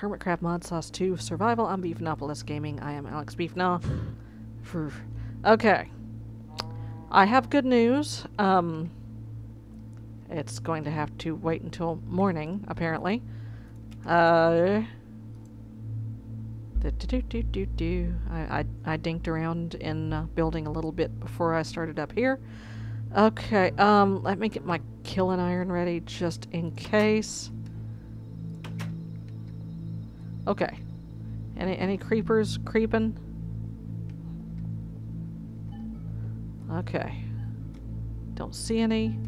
Hermitcraft Modsauce 2 Survival on Beefgnawpolis Gaming. I am Alex Beefgnaw. For okay, I have good news. Um, it's going to have to wait until morning, apparently. Uh, do, do, do, do, do. I, I, I dinked around in uh, building a little bit before I started up here. Okay, um, let me get my killing iron ready just in case. Okay. Any any creepers creeping? Okay. Don't see any.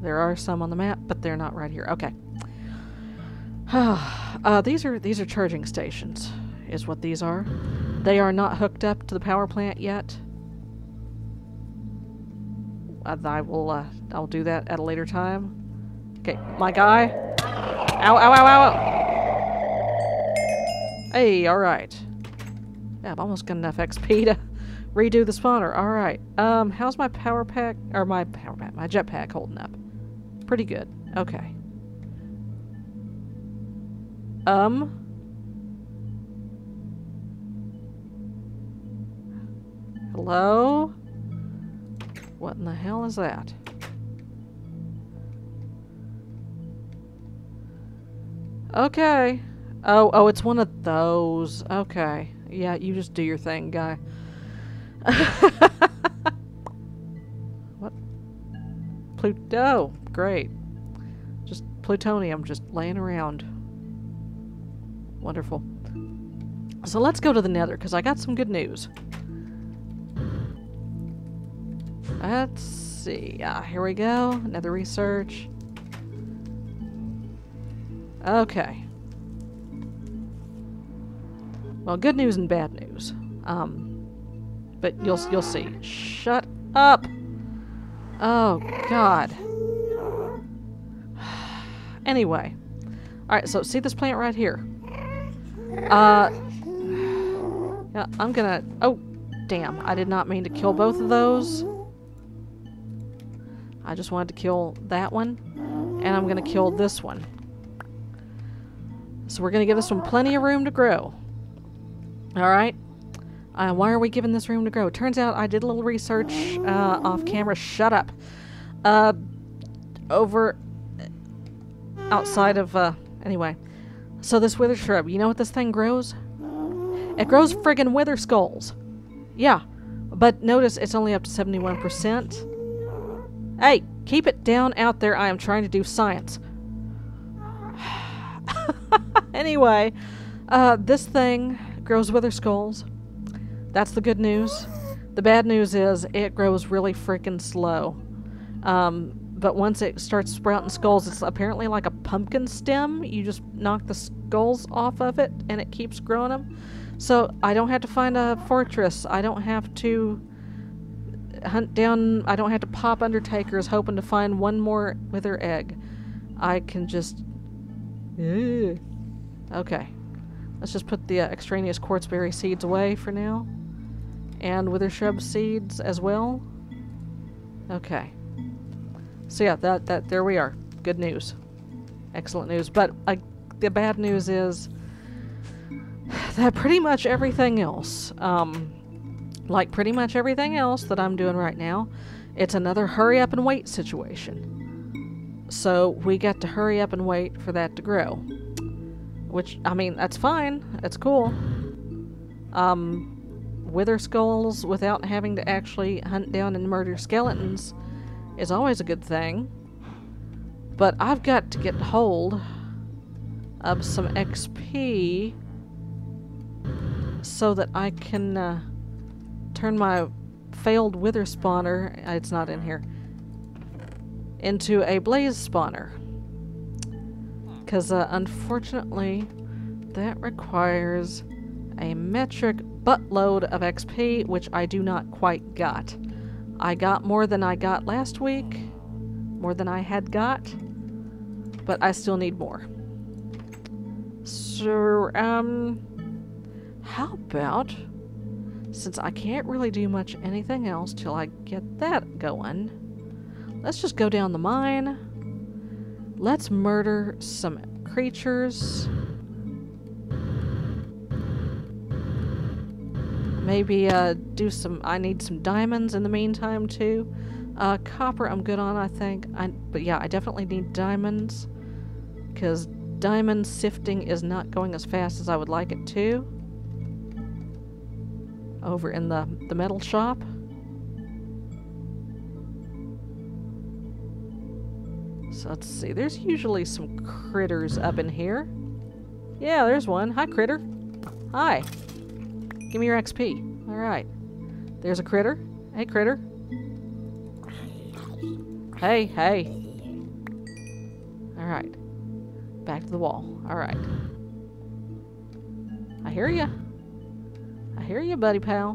There are some on the map, but they're not right here. Okay. uh, these are these are charging stations, is what these are. They are not hooked up to the power plant yet. Uh, I will uh, I'll do that at a later time. Okay, my guy. Ow! Ow! Ow! Ow! Hey, all right. Yeah, I've almost got enough XP to redo the spawner. All right. Um, how's my power pack or my power pack, my jetpack holding up? Pretty good. Okay. Um. Hello? What in the hell is that? Okay. Oh, oh, it's one of those. Okay. Yeah, you just do your thing, guy. what? Pluto. Great. Just plutonium just laying around. Wonderful. So let's go to the nether, because I got some good news. Let's see. Ah, here we go. Nether research. Okay. Well, good news and bad news. Um, but you'll you'll see. Shut up. Oh God. anyway, all right. So see this plant right here. Uh, yeah, I'm gonna. Oh, damn! I did not mean to kill both of those. I just wanted to kill that one, and I'm gonna kill this one. So we're going to give this one plenty of room to grow. Alright? Uh, why are we giving this room to grow? Turns out I did a little research uh, off camera. Shut up. Uh, over outside of, uh, anyway. So this wither shrub, you know what this thing grows? It grows friggin' wither skulls. Yeah, but notice it's only up to 71%. Hey, keep it down out there. I am trying to do science. anyway, uh, this thing grows wither skulls. That's the good news. The bad news is it grows really freaking slow. Um, but once it starts sprouting skulls, it's apparently like a pumpkin stem. You just knock the skulls off of it and it keeps growing them. So I don't have to find a fortress. I don't have to hunt down, I don't have to pop undertakers hoping to find one more wither egg. I can just Okay. Let's just put the uh, extraneous quartzberry seeds away for now. And wither shrub seeds as well. Okay. So yeah, that, that there we are. Good news. Excellent news. But uh, the bad news is that pretty much everything else, um, like pretty much everything else that I'm doing right now, it's another hurry up and wait situation. So we got to hurry up and wait for that to grow. Which, I mean, that's fine. That's cool. Um, wither skulls without having to actually hunt down and murder skeletons is always a good thing. But I've got to get hold of some XP so that I can uh, turn my failed wither spawner, it's not in here, into a blaze spawner. Because uh, unfortunately, that requires a metric buttload of XP, which I do not quite got. I got more than I got last week, more than I had got, but I still need more. So, um, how about, since I can't really do much anything else till I get that going, Let's just go down the mine. Let's murder some creatures. Maybe uh, do some. I need some diamonds in the meantime too. Uh, copper, I'm good on. I think. I, but yeah, I definitely need diamonds because diamond sifting is not going as fast as I would like it to. Over in the the metal shop. Let's see. There's usually some critters up in here. Yeah, there's one. Hi, critter. Hi. Give me your XP. Alright. There's a critter. Hey, critter. Hey, hey. Alright. Back to the wall. Alright. I hear you. I hear you, buddy pal.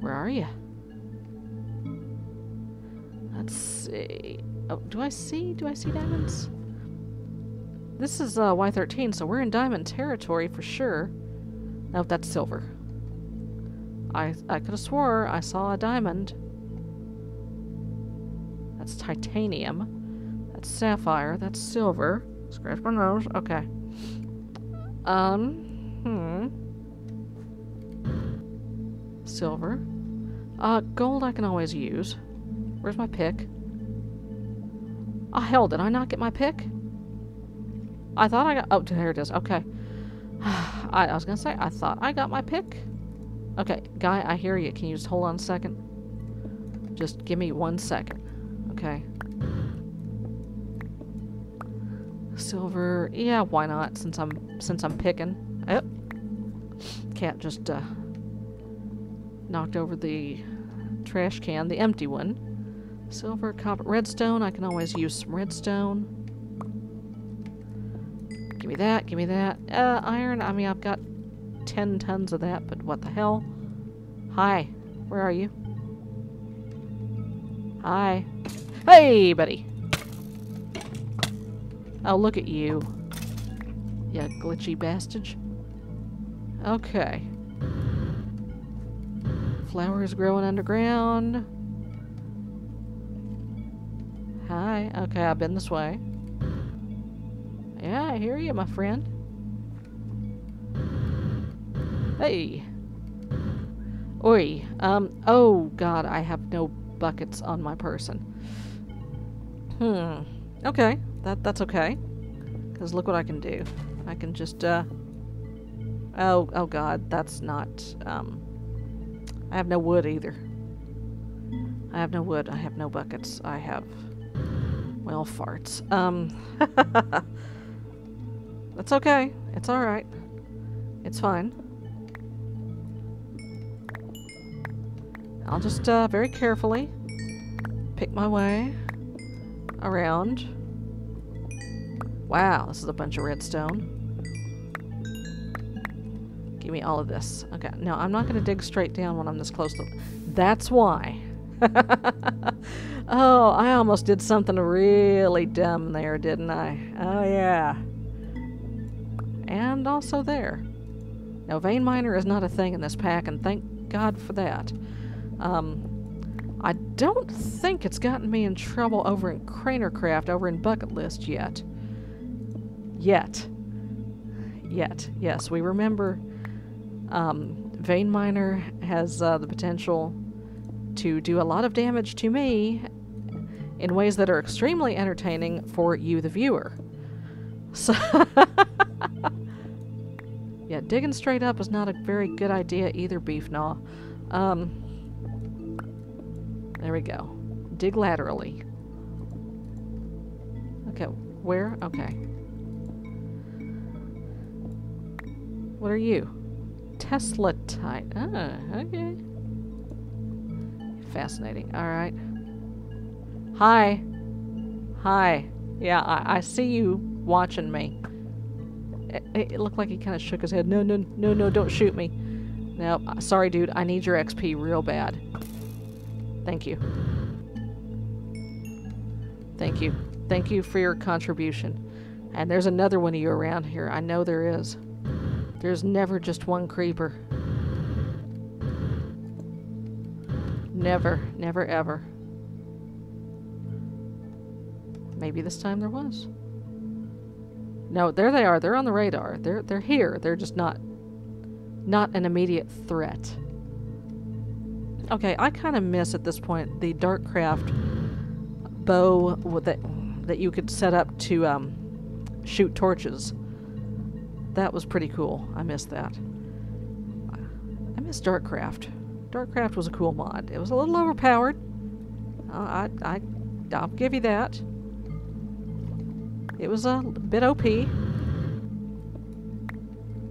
Where are you? Oh, do I see? Do I see diamonds? This is uh, Y13, so we're in diamond territory for sure. No, that's silver. I I could have swore I saw a diamond. That's titanium. That's sapphire. That's silver. Scratch my nose. Okay. Um. Hmm. Silver. Uh, gold I can always use. Where's my pick? Oh, hell, did I not get my pick? I thought I got... Oh, there it is. Okay. I, I was gonna say, I thought I got my pick. Okay, guy, I hear you. Can you just hold on a second? Just give me one second. Okay. Silver. Yeah, why not? Since I'm since I'm picking. Yep. Can't just uh knocked over the trash can, the empty one. Silver, copper, redstone. I can always use some redstone. Give me that, give me that. Uh, iron, I mean, I've got 10 tons of that, but what the hell? Hi, where are you? Hi. Hey, buddy! Oh, look at you. You glitchy bastard. Okay. Flowers growing underground. Hi. Okay, I've been this way. Yeah, I hear you, my friend. Hey. Oi. Um, oh god, I have no buckets on my person. Hmm. Okay. That that's okay. Cause look what I can do. I can just uh Oh oh god, that's not um I have no wood either. I have no wood, I have no buckets, I have well farts. Um That's okay. It's alright. It's fine. I'll just uh, very carefully pick my way around. Wow, this is a bunch of redstone. Give me all of this. Okay, no, I'm not going to dig straight down when I'm this close to... That's why. oh, I almost did something really dumb there, didn't I? Oh, yeah and also there. Now, Vein Miner is not a thing in this pack, and thank God for that. Um, I don't think it's gotten me in trouble over in Cranercraft, over in Bucket List yet. Yet. Yet. Yes, we remember um, Vein Miner has uh, the potential to do a lot of damage to me in ways that are extremely entertaining for you, the viewer. So... Yeah, digging straight up is not a very good idea either, Beef Gnaw. Um, there we go. Dig laterally. Okay, where? Okay. What are you? Tesla type. Ah, okay. Fascinating. Alright. Hi. Hi. Yeah, I, I see you watching me. It, it looked like he kind of shook his head. No, no, no, no, don't shoot me. No, uh, sorry, dude. I need your XP real bad. Thank you. Thank you. Thank you for your contribution. And there's another one of you around here. I know there is. There's never just one creeper. Never, never, ever. Maybe this time there was. No, there they are. They're on the radar. They're they're here. They're just not not an immediate threat. Okay, I kind of miss at this point the Darkcraft bow that that you could set up to um, shoot torches. That was pretty cool. I miss that. I miss Darkcraft. Darkcraft was a cool mod. It was a little overpowered. Uh, I, I, I'll give you that. It was a bit OP.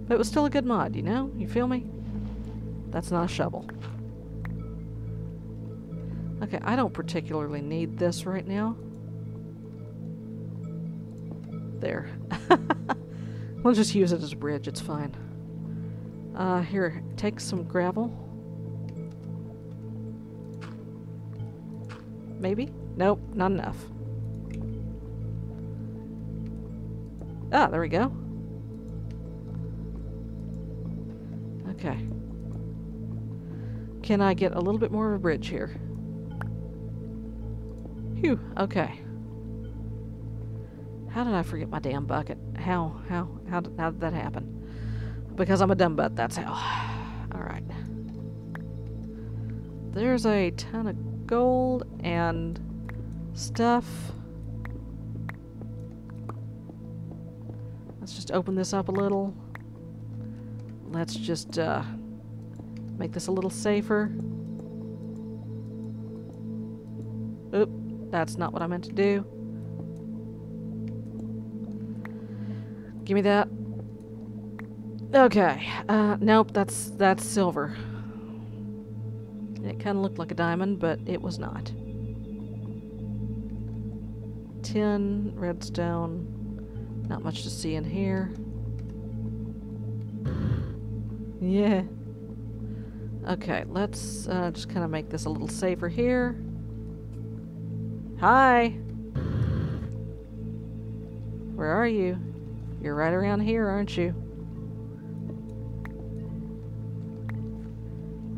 But it was still a good mod, you know? You feel me? That's not a shovel. Okay, I don't particularly need this right now. There. we'll just use it as a bridge, it's fine. Uh, here, take some gravel. Maybe? Nope, not enough. Ah, there we go. Okay. Can I get a little bit more of a bridge here? Phew, okay. How did I forget my damn bucket? How, how, how did, how did that happen? Because I'm a dumb butt, that's how. Alright. There's a ton of gold and stuff. Let's just open this up a little. Let's just uh, make this a little safer. Oop, that's not what I meant to do. Give me that. Okay. Uh, nope, that's that's silver. It kind of looked like a diamond, but it was not. Tin, redstone. Not much to see in here. Yeah. Okay, let's uh, just kind of make this a little safer here. Hi! Where are you? You're right around here, aren't you?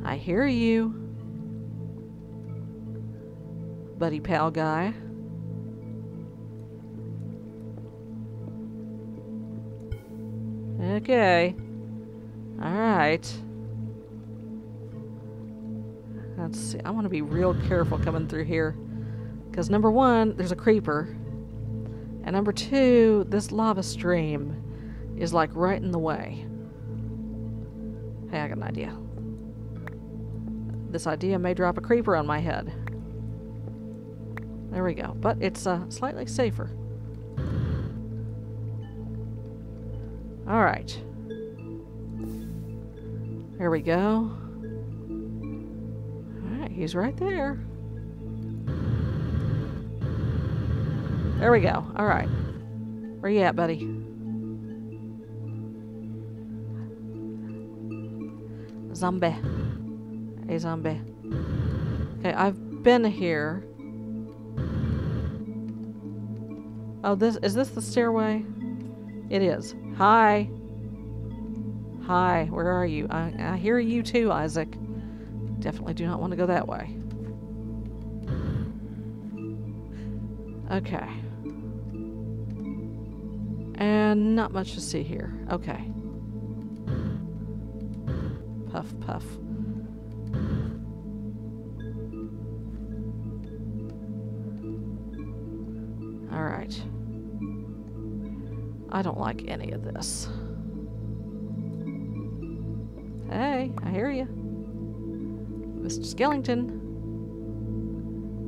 I hear you. Buddy pal guy. Okay. Alright. Let's see. I want to be real careful coming through here. Because number one, there's a creeper. And number two, this lava stream is like right in the way. Hey, I got an idea. This idea may drop a creeper on my head. There we go. But it's uh, slightly safer. Alright. There we go. Alright, he's right there. There we go. Alright. Where you at, buddy? Zombie. Hey, zombie. Okay, I've been here. Oh, this is this the stairway? It is. Hi. Hi, where are you? I, I hear you too, Isaac. Definitely do not want to go that way. Okay. And not much to see here. Okay. Puff, puff. Alright. I don't like any of this. Hey, I hear you. Mr. Skellington.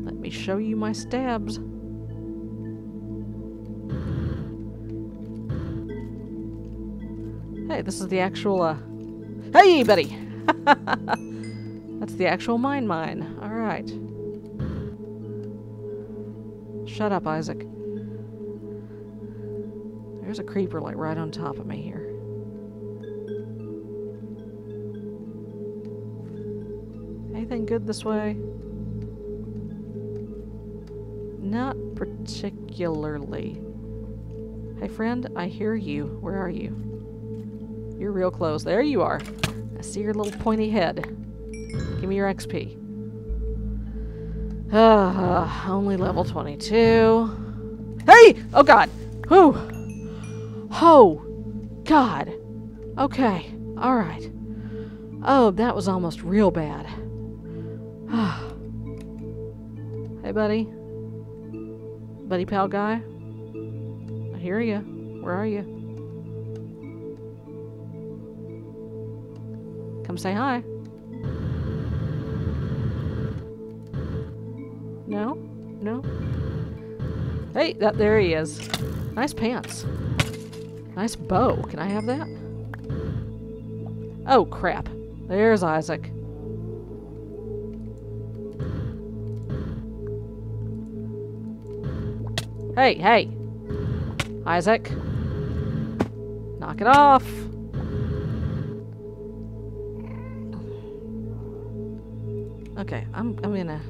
Let me show you my stabs. Hey, this is the actual, uh... Hey, buddy! That's the actual mine mine. Alright. Shut up, Isaac. There's a creeper, like, right on top of me here. Anything good this way? Not particularly. Hey, friend, I hear you. Where are you? You're real close. There you are. I see your little pointy head. Give me your XP. Uh, only level 22. Hey! Oh god! Whew! Oh, God. Okay. All right. Oh, that was almost real bad. hey, buddy. Buddy pal guy. I hear you. Where are you? Come say hi. No? No? Hey, that there he is. Nice pants. Nice bow. Can I have that? Oh, crap. There's Isaac. Hey, hey. Isaac. Knock it off. Okay, I'm I'm gonna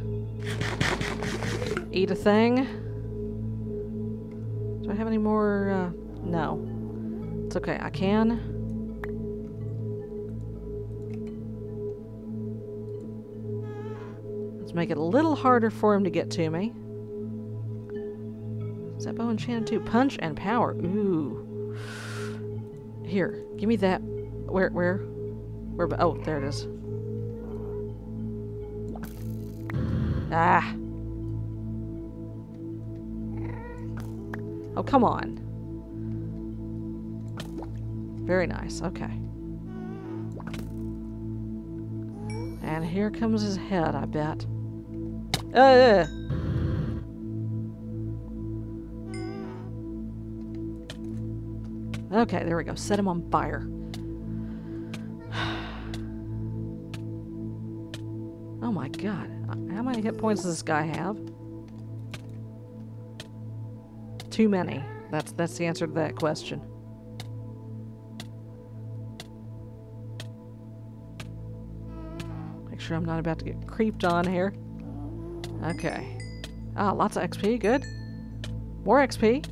eat a thing. It's okay. I can. Let's make it a little harder for him to get to me. Is that bow enchanted too? Punch and power. Ooh. Here, give me that. Where, where? Where? Oh, there it is. Ah. Oh, come on. Very nice. Okay. And here comes his head, I bet. Uh, okay, there we go. Set him on fire. oh my god. How many hit points does this guy have? Too many. That's that's the answer to that question. Sure I'm not about to get creeped on here. Okay. Ah, lots of XP. Good. More XP.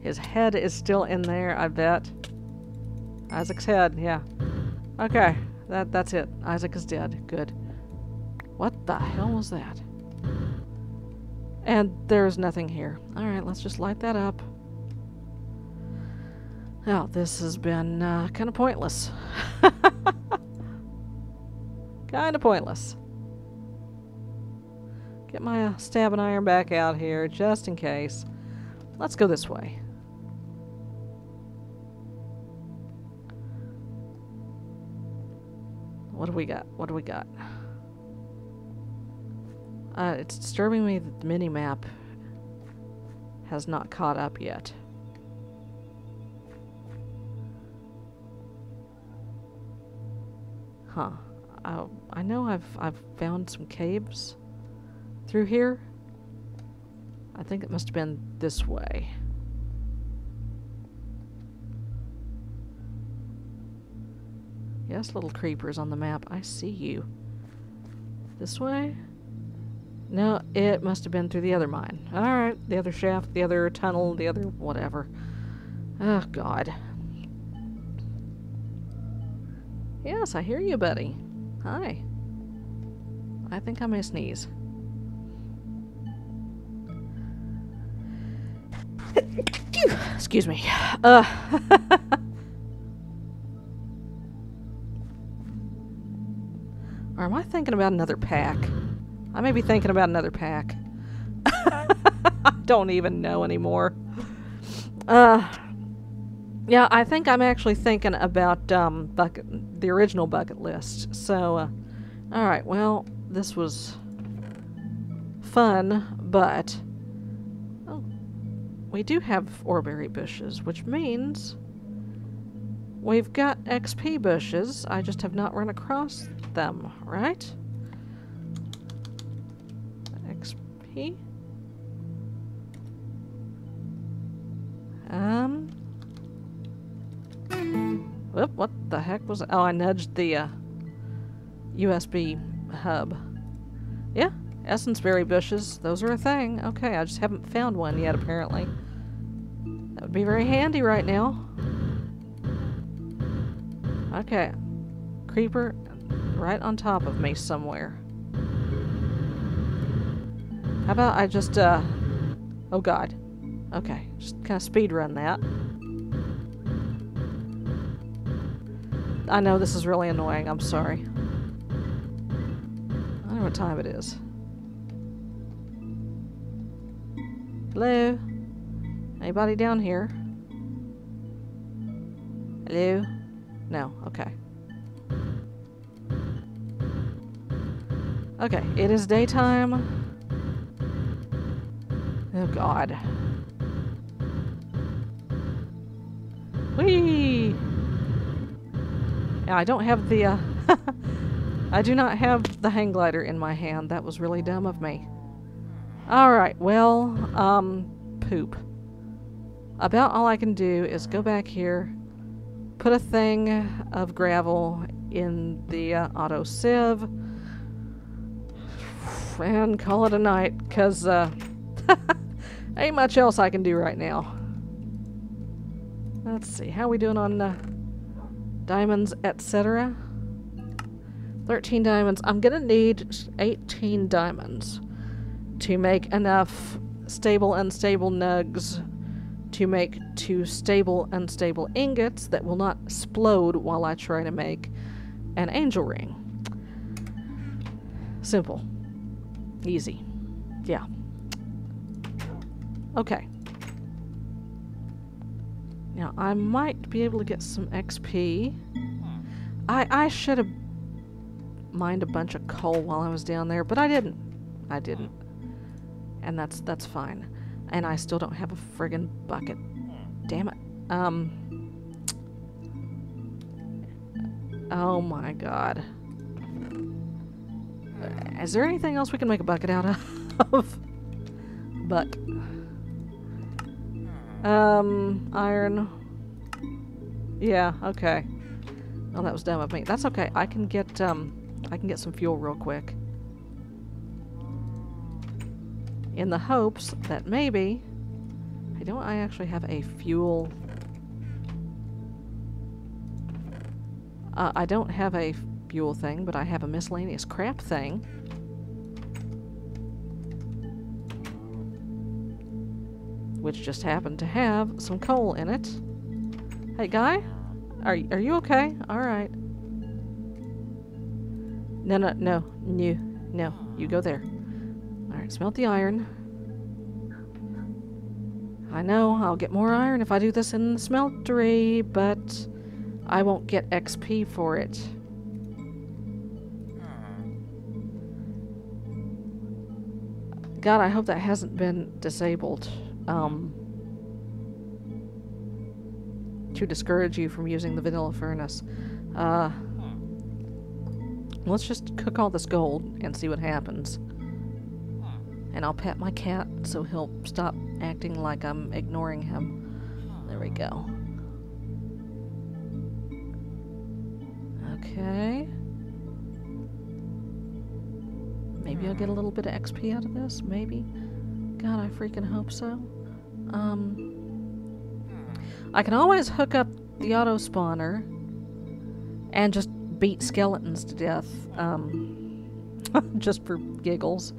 His head is still in there, I bet. Isaac's head, yeah. Okay, that that's it. Isaac is dead. Good. What the hell was that? And there's nothing here. Alright, let's just light that up. Oh, this has been uh, kind of pointless. kind of pointless. Get my uh, stabbing iron back out here, just in case. Let's go this way. What do we got? What do we got? Uh, it's disturbing me that the mini-map has not caught up yet. Huh. I, I know I've, I've found some caves through here. I think it must have been this way. Yes, little creepers on the map. I see you. This way? No, it must have been through the other mine. Alright, the other shaft, the other tunnel, the other whatever. Oh, God. Yes, I hear you, buddy. Hi. I think I'm gonna sneeze. Excuse me. Uh. or am I thinking about another pack? I may be thinking about another pack. I don't even know anymore. Uh, yeah, I think I'm actually thinking about um, bucket, the original bucket list. So, uh, all right. Well, this was fun, but oh, we do have oreberry bushes, which means we've got XP bushes. I just have not run across them, right? XP. Um. Whoop, what the heck was Oh, I nudged the uh, USB hub. Yeah, essence berry bushes. Those are a thing. Okay, I just haven't found one yet, apparently. That would be very handy right now. Okay. Creeper right on top of me somewhere. How about I just, uh... Oh, God. Okay, just kind of speed run that. I know this is really annoying. I'm sorry. I don't know what time it is. Hello? Anybody down here? Hello? No, okay. Okay, it is daytime. Oh god. Whee! Yeah, I don't have the, uh, I do not have the hang glider in my hand. That was really dumb of me. Alright, well, um, poop. About all I can do is go back here, put a thing of gravel in the uh, auto sieve, and call it a night, because, uh, ain't much else I can do right now. Let's see, how we doing on, uh, diamonds, etc.? 13 diamonds. I'm gonna need 18 diamonds to make enough stable unstable nugs to make two stable unstable ingots that will not explode while I try to make an angel ring. Simple. Easy. Yeah. Okay. Now, I might be able to get some XP. Hmm. I, I should have mined a bunch of coal while I was down there, but I didn't. I didn't. Hmm. And that's that's fine. And I still don't have a friggin' bucket. Hmm. Damn it. Um. Oh my god. Is there anything else we can make a bucket out of? but. Um, iron. Yeah, okay. Oh, that was dumb of me. That's okay. I can get, um, I can get some fuel real quick. In the hopes that maybe... I don't I actually have a fuel... Uh, I don't have a fuel thing, but I have a miscellaneous crap thing. Which just happened to have some coal in it. Hey, guy? Are, are you okay? Alright. No, no, no, no, no. You go there. Alright, smelt the iron. I know, I'll get more iron if I do this in the smeltery, but I won't get XP for it. God, I hope that hasn't been disabled um, to discourage you from using the vanilla furnace. Uh, let's just cook all this gold and see what happens. And I'll pet my cat so he'll stop acting like I'm ignoring him. There we go. Okay. Maybe I'll get a little bit of XP out of this, maybe. God, I freaking hope so. Um, I can always hook up the auto spawner and just beat skeletons to death, um, just for giggles.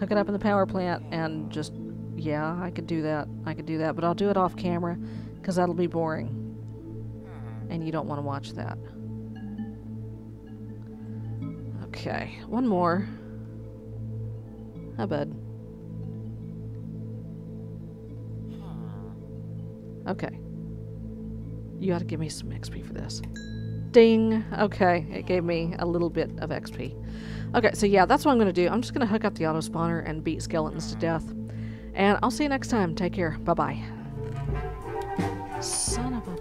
Hook it up in the power plant and just, yeah, I could do that. I could do that, but I'll do it off camera because that'll be boring. And you don't want to watch that. Okay, one more. Hi, bud. Okay. You gotta give me some XP for this. Ding! Okay, it gave me a little bit of XP. Okay, so yeah, that's what I'm gonna do. I'm just gonna hook up the auto spawner and beat skeletons to death. And I'll see you next time. Take care. Bye-bye. Son of a...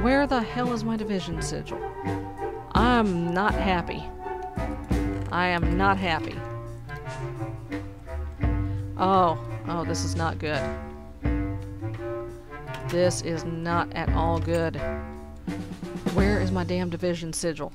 Where the hell is my division sigil? I'm not happy. I am not happy. Oh, oh, this is not good. This is not at all good. Where is my damn division sigil?